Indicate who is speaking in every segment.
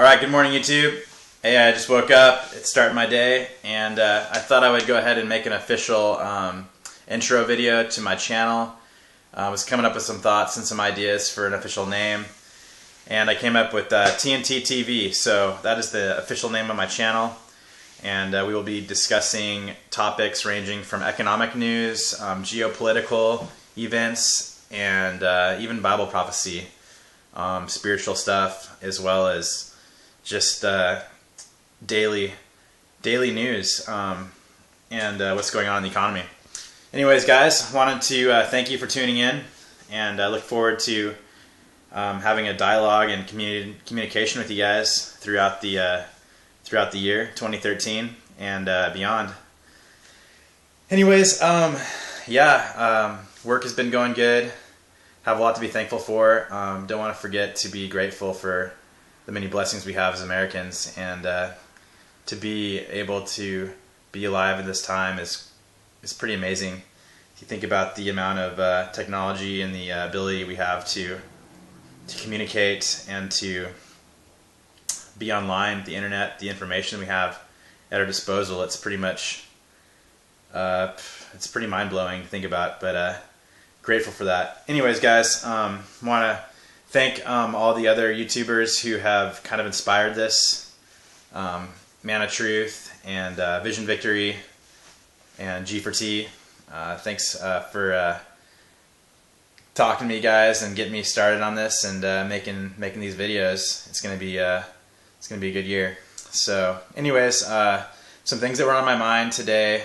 Speaker 1: All right, good morning, YouTube. Hey, I just woke up. It's starting my day, and uh, I thought I would go ahead and make an official um, intro video to my channel. Uh, I was coming up with some thoughts and some ideas for an official name, and I came up with uh, TNT TV. So that is the official name of my channel, and uh, we will be discussing topics ranging from economic news, um, geopolitical events, and uh, even Bible prophecy, um, spiritual stuff, as well as just uh, daily daily news um, and uh, what's going on in the economy. Anyways, guys, wanted to uh, thank you for tuning in, and I look forward to um, having a dialogue and communi- communication with you guys throughout the uh, throughout the year 2013 and uh, beyond. Anyways, um, yeah, um, work has been going good. Have a lot to be thankful for. Um, don't want to forget to be grateful for the many blessings we have as Americans, and uh, to be able to be alive at this time is is pretty amazing. If you think about the amount of uh, technology and the uh, ability we have to to communicate and to be online, the internet, the information we have at our disposal, it's pretty much uh, it's pretty mind blowing to think about. But uh, grateful for that. Anyways, guys, um, want to thank um, all the other YouTubers who have kind of inspired this. Um, Man of Truth and uh, Vision Victory and G4T. Uh, thanks uh, for uh, talking to me, guys, and getting me started on this and uh, making making these videos. It's gonna be uh, it's gonna be a good year. So, anyways, some things that were on my mind today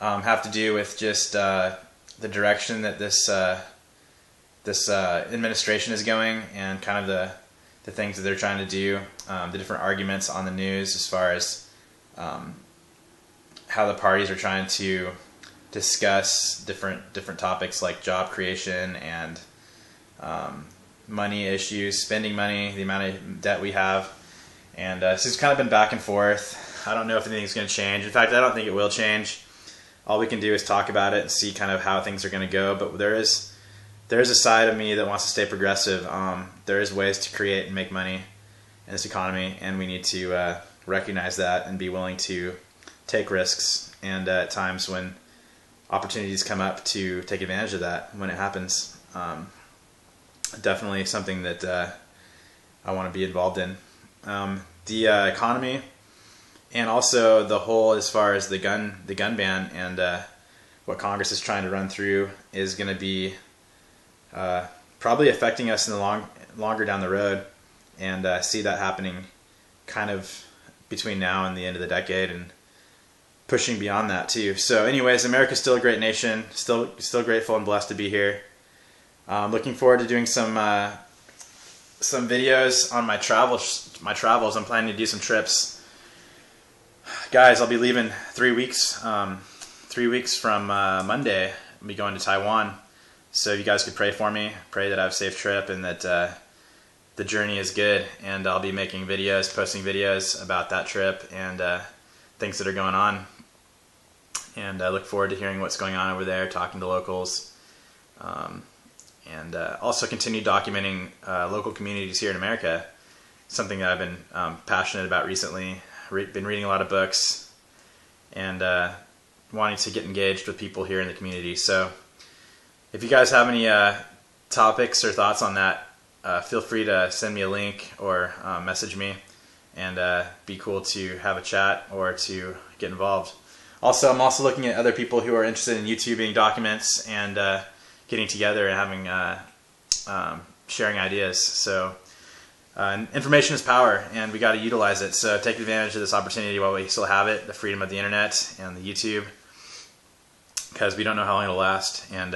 Speaker 1: um, have to do with just the direction that this this uh, administration is going and kind of the the things that they're trying to do, um, the different arguments on the news as far as um, how the parties are trying to discuss different different topics like job creation and um, money issues, spending money, the amount of debt we have, and uh, so it's kind of been back and forth. I don't know if anything's going to change. In fact, I don't think it will change. All we can do is talk about it and see kind of how things are going to go. But there is there's a side of me that wants to stay progressive. Um, there is ways to create and make money in this economy, and we need to uh, recognize that and be willing to take risks. And uh, at times when opportunities come up, to take advantage of that when it happens. Um, definitely something that uh, I want to be involved in. Um, the uh, economy, and also the whole as far as the gun the gun ban and uh, what Congress is trying to run through is going to be uh, probably affecting us in the long longer down the road, and uh, see that happening kind of between now and the end of the decade and pushing beyond that too. So, anyways, America's still a great nation. Still, still grateful and blessed to be here. Um, looking forward to doing some uh, some videos on my travels. My travels. I'm planning to do some trips. Guys, I'll be leaving three weeks. Um, three weeks from uh, Monday. I'll be going to Taiwan. So if you guys could pray for me, pray that I have a safe trip and that uh, the journey is good. And I'll be making videos, posting videos about that trip and uh, things that are going on. And I look forward to hearing what's going on over there, talking to locals, um, and uh, also continue documenting uh, local communities here in America. Something that I've been um, passionate about recently. Re- been reading a lot of books and uh, wanting to get engaged with people here in the community. So if you guys have any uh, topics or thoughts on that, uh, feel free to send me a link or uh, message me, and uh, be cool to have a chat or to get involved. Also, I'm also looking at other people who are interested in YouTubing documents and uh, getting together and having uh, um, sharing ideas. So. information is power, and we got to utilize it. So take advantage of this opportunity while we still have it—the freedom of the internet and the YouTube, because we don't know how long it'll last. And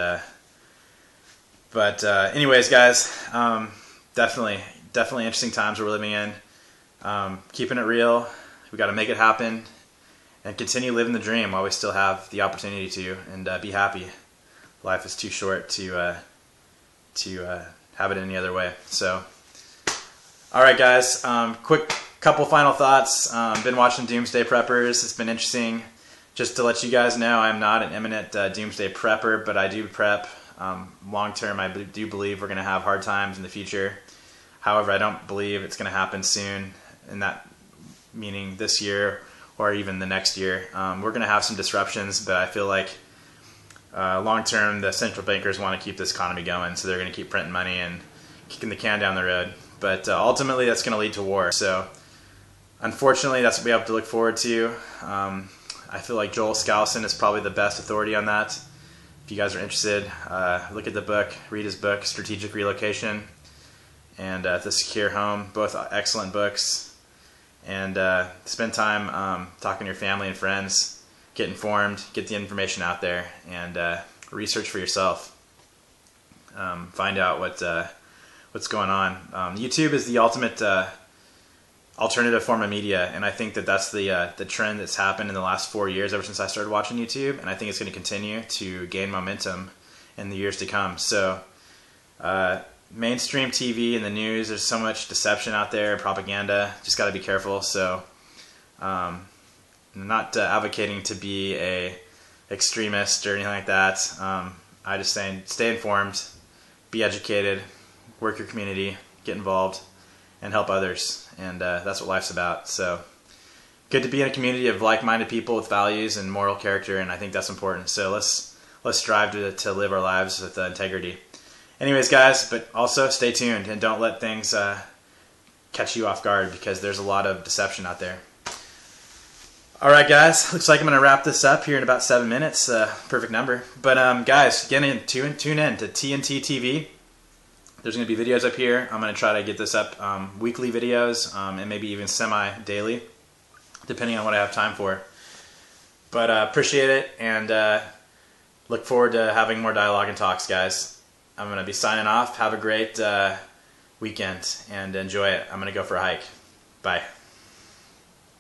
Speaker 1: but uh, anyways, guys, um, definitely, definitely interesting times we're living in. Um, keeping it real, we got to make it happen, and continue living the dream while we still have the opportunity to, and uh, be happy. Life is too short to uh, to uh, have it any other way. So, all right, guys. Um, quick couple final thoughts. Um, been watching Doomsday Preppers. It's been interesting. Just to let you guys know, I'm not an imminent uh, Doomsday Prepper, but I do prep. Um, long term, I do believe we're going to have hard times in the future. However, I don't believe it's going to happen soon, and that meaning this year or even the next year. Um, we're going to have some disruptions, but I feel like uh, long term, the central bankers want to keep this economy going, so they're going to keep printing money and kicking the can down the road. But uh, ultimately, that's going to lead to war. So, unfortunately, that's what we have to look forward to. Um, I feel like Joel Skousen is probably the best authority on that. If you guys are interested, uh, look at the book, read his book, Strategic Relocation, and uh, The Secure Home. Both excellent books. And uh, spend time um, talking to your family and friends get informed, get the information out there, and uh, research for yourself. Um, find out what uh, what's going on. Um, YouTube is the ultimate uh, alternative form of media, and I think that that's the uh, the trend that's happened in the last four years, ever since I started watching YouTube, and I think it's going to continue to gain momentum in the years to come. So. Uh, mainstream TV and the news, there's so much deception out there, propaganda. Just got to be careful. So, um, not uh, advocating to be a extremist or anything like that. Um, I just saying stay informed, be educated, work your community, get involved, and help others. And uh, that's what life's about. So good to be in a community of like-minded people with values and moral character, and I think that's important. So let's let's strive to to live our lives with uh, integrity. Anyways, guys, but also stay tuned and don't let things uh, catch you off guard because there's a lot of deception out there. All right, guys. Looks like I'm going to wrap this up here in about seven minutes. Uh, perfect number. But um, guys, get in, tune, tune in to TNT TV. There's going to be videos up here. I'm going to try to get this up um, weekly videos um, and maybe even semi-daily, depending on what I have time for. But uh, appreciate it and uh, look forward to having more dialogue and talks, guys. I'm going to be signing off. Have a great uh, weekend and enjoy it. I'm going to go for a hike. Bye.